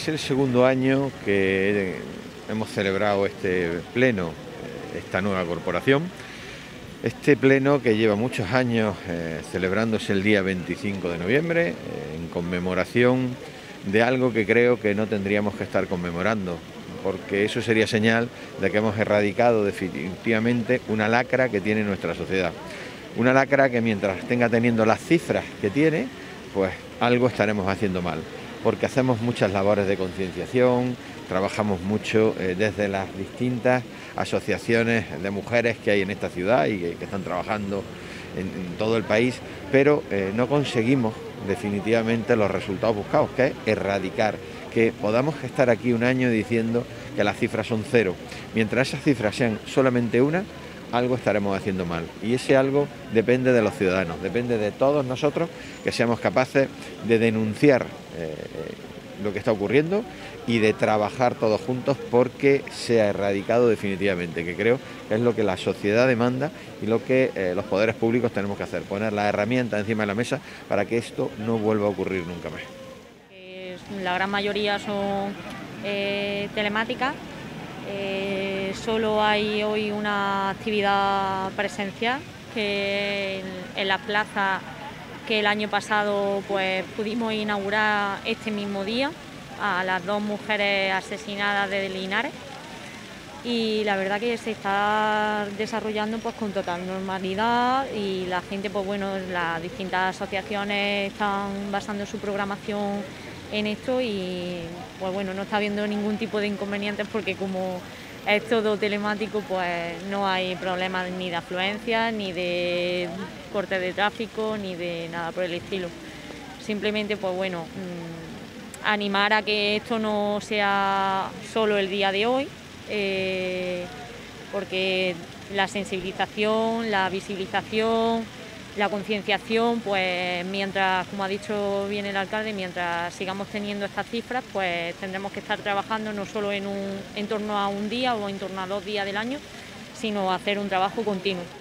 Es el segundo año que hemos celebrado este pleno, esta nueva corporación. Este pleno que lleva muchos años eh, celebrándose el día 25 de noviembre eh, en conmemoración de algo que creo que no tendríamos que estar conmemorando, porque eso sería señal de que hemos erradicado definitivamente una lacra que tiene nuestra sociedad. Una lacra que mientras tenga teniendo las cifras que tiene, pues algo estaremos haciendo mal, porque hacemos muchas labores de concienciación, trabajamos mucho eh, desde las distintas asociaciones de mujeres que hay en esta ciudad y que, están trabajando en, todo el país, pero eh, no conseguimos definitivamente los resultados buscados, que es erradicar, que podamos estar aquí un año diciendo que las cifras son cero. Mientras esas cifras sean solamente una, algo estaremos haciendo mal. Y ese algo depende de los ciudadanos, depende de todos nosotros que seamos capaces de denunciar eh, lo que está ocurriendo y de trabajar todos juntos porque sea erradicado definitivamente, que creo que es lo que la sociedad demanda y lo que eh, los poderes públicos tenemos que hacer, poner la herramienta encima de la mesa para que esto no vuelva a ocurrir nunca más. La gran mayoría son eh, telemáticas, eh, solo hay hoy una actividad presencial que en, en la plaza que el año pasado pues pudimos inaugurar este mismo día a las dos mujeres asesinadas de Linares. Y la verdad que se está desarrollando pues con total normalidad y la gente pues bueno las distintas asociaciones están basando su programación en esto y pues bueno no está habiendo ningún tipo de inconvenientes porque como es todo telemático, pues no hay problemas ni de afluencia, ni de corte de tráfico, ni de nada por el estilo. Simplemente, pues bueno, mm, animar a que esto no sea solo el día de hoy, eh, porque la sensibilización, la visibilización, la concienciación, pues mientras, como ha dicho bien el alcalde, mientras sigamos teniendo estas cifras, pues tendremos que estar trabajando no solo en, un, en torno a un día o en torno a dos días del año, sino hacer un trabajo continuo.